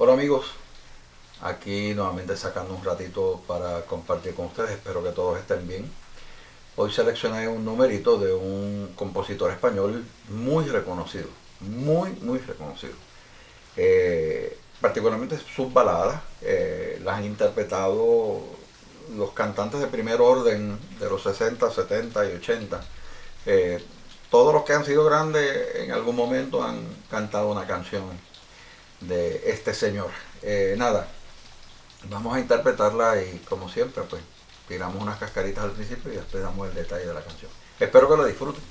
Hola amigos, aquí nuevamente sacando un ratito para compartir con ustedes, espero que todos estén bien. Hoy seleccioné un numerito de un compositor español muy reconocido, muy, muy reconocido. Eh, particularmente sus baladas, eh, las han interpretado los cantantes de primer orden de los 60, 70 y 80. Eh, todos los que han sido grandes en algún momento han cantado una canción de este señor. Eh, nada, vamos a interpretarla y como siempre, pues tiramos unas cascaritas al principio y después damos el detalle de la canción. Espero que lo disfruten.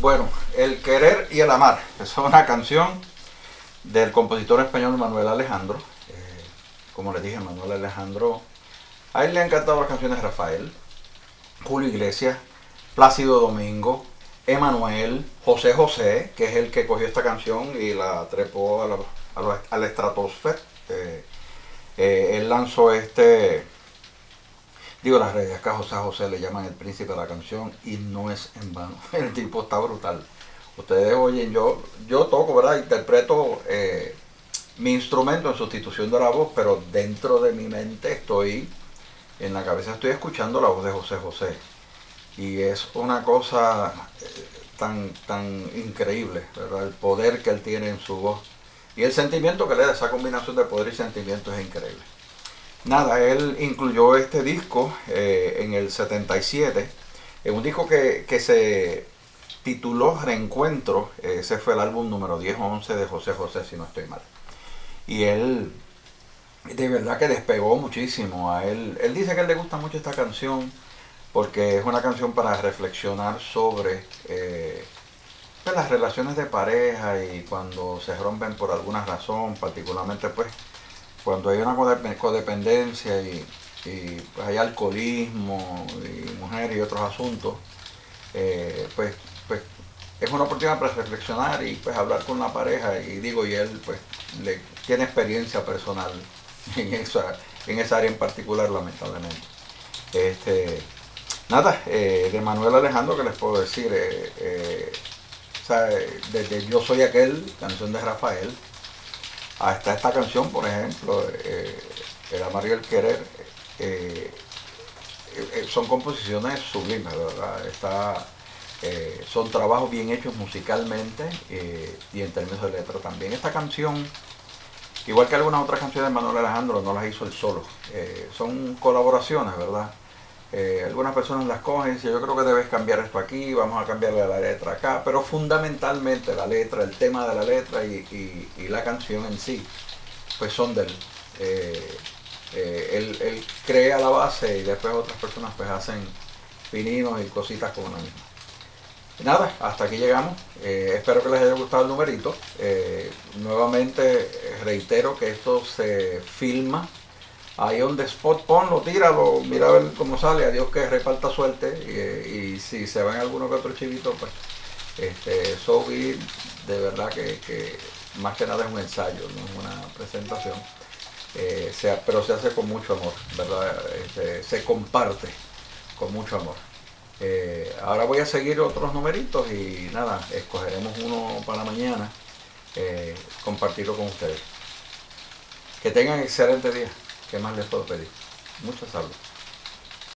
Bueno, El querer y el amar. Es una canción del compositor español Manuel Alejandro. Eh, como les dije, Manuel Alejandro, a él le han cantado las canciones de Rafael, Julio Iglesias, Plácido Domingo, Emanuel, José José, que es el que cogió esta canción y la trepó a la, a. Eh, eh, él lanzó este, digo las redes, acá José José le llaman el príncipe de la canción y no es en vano. El tipo está brutal. Ustedes oyen, yo, yo toco, ¿verdad? Interpreto eh, mi instrumento en sustitución de la voz, pero dentro de mi mente estoy, en la cabeza estoy escuchando la voz de José José. Y es una cosa eh, tan, tan increíble, ¿verdad? El poder que él tiene en su voz. Y el sentimiento que le da, esa combinación de poder y sentimiento es increíble. Nada, él incluyó este disco eh, en el 77, en un disco que, que se tituló Reencuentro, ese fue el álbum número 10 o 11 de José José, si no estoy mal. Y él de verdad que despegó muchísimo a él. Él dice que él le gusta mucho esta canción porque es una canción para reflexionar sobre eh, pues, las relaciones de pareja y cuando se rompen por alguna razón, particularmente pues cuando hay una codependencia y, pues, hay alcoholismo y mujeres y otros asuntos, eh, pues, pues es una oportunidad para reflexionar y pues hablar con la pareja y digo y él pues le tiene experiencia personal en esa, en esa área en particular lamentablemente. Este, Nada, eh, de Manuel Alejandro, que les puedo decir? Eh, desde Yo Soy Aquel, canción de Rafael, hasta esta canción, por ejemplo, El Amar el Querer, son composiciones sublimes, ¿verdad? Está, son trabajos bien hechos musicalmente y en términos de letra también. Esta canción, igual que algunas otras canciones de Manuel Alejandro, no las hizo él solo. son colaboraciones, ¿verdad? Eh, algunas personas las cogen y dicen, yo creo que debes cambiar esto aquí, vamos a cambiarle la letra acá, pero fundamentalmente la letra, el tema de la letra y, la canción en sí, pues son de él. Eh, eh, él, crea la base y después otras personas pues hacen pininos y cositas como la misma. Nada, hasta aquí llegamos. espero que les haya gustado el numerito. nuevamente reitero que esto se filma ahí on the spot, ponlo, tíralo, mira a ver cómo sale, a Dios que reparta suerte y, si se van algunos que otro chivito, pues este, de verdad que, más que nada es un ensayo, no es una presentación, eh, pero se hace con mucho amor, ¿verdad? Este, se comparte con mucho amor. Eh, ahora voy a seguir otros numeritos y nada, escogeremos uno para mañana, eh, compartirlo con ustedes. Que tengan excelente día. ¿Qué más les puedo pedir? Mucha salud.